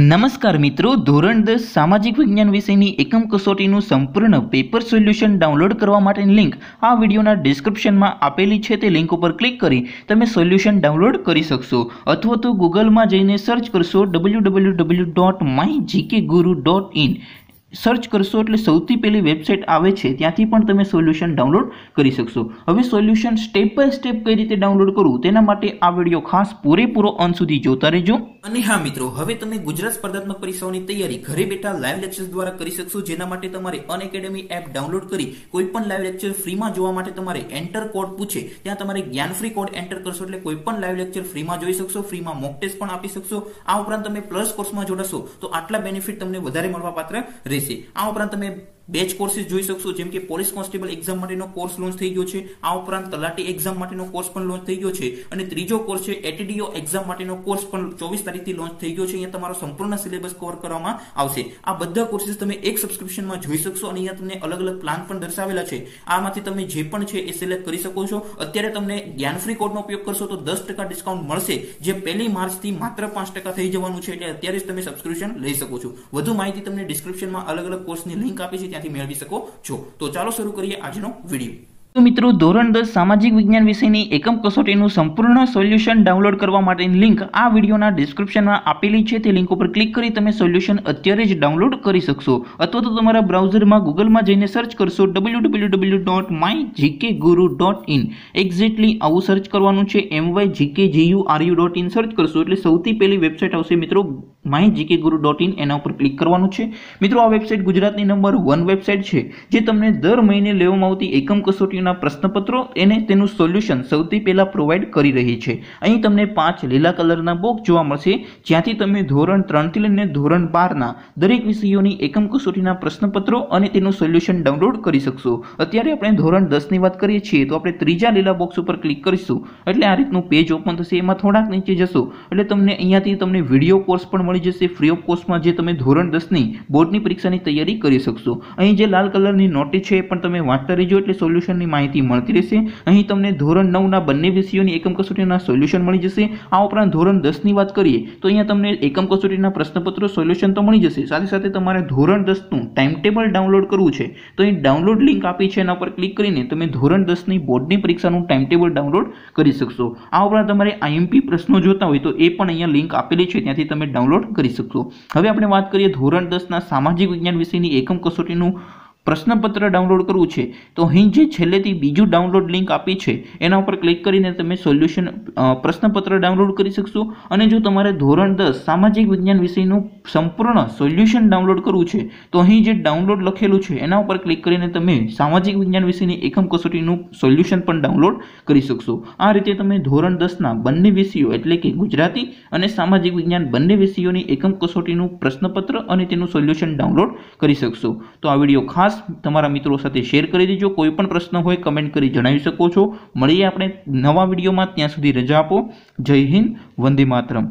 નમસ્કાર મિત્રો, ધોરણ દસ સામાજિક વિજ્ઞાન વિષયની એકમ કસોટીનું સંપૂર્ણ પેપર સોલ્યુશન ડાઉનલોડ કરવા માટેની લિંક આ વિડીયોના ડિસ્ક્રિપ્શનમાં આપેલી છે. તે લિંક ઉપર ક્લિક કરી તમે સોલ્યુશન ડાઉનલોડ કરી શકશો. અથવા તો ગૂગલમાં જઈને સર્ચ કરશો W W W dot my GK guru dot in search કરશો એટલે સૌથી પહેલી વેબસાઇટ આવે છે, ત્યાંથી પણ તમે સોલ્યુશન ડાઉનલોડ કરી શકશો. હવે સોલ્યુશન સ્ટેપ બાય સ્ટેપ કઈ રીતે ડાઉનલોડ કરવું, તેના માટે આ વીડિયો ખાસ પૂરેપૂરો અંત સુધી જોતા રહેજો. અને હા મિત્રો, હવે તમે ગુજરાત સ્પર્ધાત્મક પરીક્ષાઓની તૈયારી ઘરે બેઠા લાઈવ લેક્ચર્સ દ્વારા કરી શકશો, જેના માટે તમારે અનએકેડેમી એપ ડાઉનલોડ કરી કોઈ પણ લાઈવ લેક્ચર ફ્રીમાં જોવા માટે તમારે એન્ટર કોડ પૂછે. ત્યાં તમારે જ્ઞાન ફ્રી કોડ એન્ટર કરશો એટલે કોઈ પણ લાઈવ લેક્ચર ફ્રીમાં જોઈ શકશો ફ્રીમાં મોક ટેસ્ટ પણ આપી શકશો. આ ઉપરાંત તમે પ્લસ કોર્સમાં જોડાશો, તો આટલા બેનિફિટ તમને વધારે મળવા પાત્ર રહેશે. આ ઉપરાંત તમે બેચ કોર્સિસ જોઈ શકશો. જેમ કે પોલીસ કોન્સ્ટેબલ એક્ઝામ માટેનો કોર્સ લોન્ચ થઈ ગયો છે. આ ઉપરાંત તલાટી એક્ઝામ માટેનો કોર્સ પણ લોન્ચ થઈ ગયો છે. અને ત્રીજો કોર્સ છે એટીડીઓ એક્ઝામ માટેનો કોર્સ પણ ચોવીસ તારીખથી લોન્ચ થઈ ગયો છે. અહીંયા તમારો સંપૂર્ણ સિલેબસ કવર કરવામાં આવશે. આ બધા કોર્સિસ તમે એક સબસ્ક્રિપ્શનમાં જોઈ શકશો અને અહીંયા તમને અલગ અલગ પ્લાન પણ દર્શાવેલા છે. આમાંથી તમે જે પણ છે એ સિલેક્ટ કરી શકો છો. અત્યારે તમને જ્ઞાનફ્રી કોડનો ઉપયોગ કરશો તો દસ ટકા ડિસ્કાઉન્ટ મળશે. જે પહેલી માર્ચથી માત્ર પાંચ ટકા થઈ જવાનું છે એટલે અત્યારે જ તમે સબસ્ક્રિપ્શન લઈ શકો છો. વધુ માહિતી તમને ડિસ્ક્રિપ્શનમાં અલગ અલગ કોર્સની લિંક આપી છે. ત્યાંથી મેળવી શકો છો. તો ચાલો શરૂ કરીએ આજનો વીડિયો. મિત્રો, ધોરણ દસ સામાજિક વિજ્ઞાન વિષયની એકમ કસોટીનું સંપૂર્ણ સોલ્યુશન ડાઉનલોડ કરવા માટેની લિંક આ વિડીયોના ડિસ્ક્રિપ્શનમાં આપેલી છે. તે લિંક ઉપર ક્લિક કરી તમે સોલ્યુશન અત્યારે જ ડાઉનલોડ કરી શકશો. અથવા તો તમારા બ્રાઉઝરમાં ગૂગલમાં જઈને સર્ચ કરશો W W W dot my GK guru dot in exactly આવું સર્ચ કરવાનું છે. M Y GK GU RU dot in search કરશો. એટલે સૌથી પહેલી વેબસાઇટ આવશે મિત્રો my GK guru dot in એના ઉપર ક્લિક કરવાનું છે. મિત્રો, આ વેબસાઇટ ગુજરાતની નંબર વન વેબસાઇટ છે, જે તમને દર મહિને લેવામાં આવતી એકમ કસોટીના પ્રશ્નપત્રો એને તેનું સોલ્યુશન સૌથી પહેલાં પ્રોવાઈડ કરી રહી છે. અહીં તમને પાંચ લીલા કલરના બોક્સ જોવા મળશે, જ્યાંથી તમે ધોરણ ત્રણથી લઈને ધોરણ બારના દરેક વિષયોની એકમ કસોટીના પ્રશ્નપત્રો અને તેનું સોલ્યુશન ડાઉનલોડ કરી શકશો. અત્યારે આપણે ધોરણ દસની વાત કરીએ છીએ, તો આપણે ત્રીજા લીલા બોક્સ ઉપર ક્લિક કરીશું. એટલે આ રીતનું પેજ ઓપન થશે, એમાં થોડાક નીચે જશો. એટલે તમને અહીંયાથી તમને વીડિયો કોર્સ પણ મળી જશે. ફ્રી ઓફ કોસ્ટમાં જે તમે ધોરણ દસની બોર્ડની પરીક્ષાની તૈયારી કરી શકશો. અહીં જે લાલ કલરની નોટિસ છે એ પણ તમે વાંચતા રહેજો, એટલે સોલ્યુશનની માહિતી મળતી રહેશે. અહીં તમને ધોરણ નવના બંને વિષયોની એકમ કસોટીના સોલ્યુશન મળી જશે. આ ઉપરાંત ધોરણ દસની વાત કરીએ, તો અહીંયા તમને એકમ કસોટીના પ્રશ્નપત્રો સોલ્યુશન તો મળી જશે. સાથે સાથે તમારે ધોરણ દસનું ટાઈમ ટેબલ ડાઉનલોડ કરવું છે. તો અહીં ડાઉનલોડ લિંક આપી છે એના પર ક્લિક કરીને તમે ધોરણ દસની બોર્ડની પરીક્ષાનું ટાઈમ ટેબલ ડાઉનલોડ કરી શકશો. આ ઉપરાંત તમારે આઈએમપી પ્રશ્નો જોતા હોય તો એ પણ અહીંયા લિંક આપેલી છે. ત્યાંથી તમે ડાઉનલોડ કરી શકશો. હવે આપણે વાત કરીએ ધોરણ દસના સામાજિક વિજ્ઞાન વિષયની એકમ કસોટીનું પ્રશ્નપત્ર ડાઉનલોડ કરવું છે, તો અહીં જે છેલ્લેથી બીજું ડાઉનલોડ લિંક આપી છે, એના ઉપર ક્લિક કરીને તમે સોલ્યુશન પ્રશ્નપત્ર ડાઉનલોડ કરી શકશો. અને જો તમારે ધોરણ દસ સામાજિક વિજ્ઞાન વિષયનું સંપૂર્ણ સોલ્યુશન ડાઉનલોડ કરવું છે, તો અહીં જે ડાઉનલોડ લખેલું છે, એના ઉપર ક્લિક કરીને તમે સામાજિક વિજ્ઞાન વિષયની એકમ કસોટીનું સોલ્યુશન પણ ડાઉનલોડ કરી શકશો. આ રીતે તમે ધોરણ દસના બંને વિષયો, એટલે કે ગુજરાતી અને સામાજિક વિજ્ઞાન બંને વિષયોની એકમ કસોટીનું પ્રશ્નપત્ર અને તેનું સોલ્યુશન ડાઉનલોડ કરી શકશો. તો આ વીડિયો ખાસ તમારા મિત્રો સાથે શેર કરી દેજો. કોઈ પણ પ્રશ્ન હોય કમેન્ટ કરી જણાવી શકો છો. મળીએ આપણે નવા વિડીયોમાં. ત્યાં સુધી રજા આપો. જય હિન્દ. વંદે માતરમ.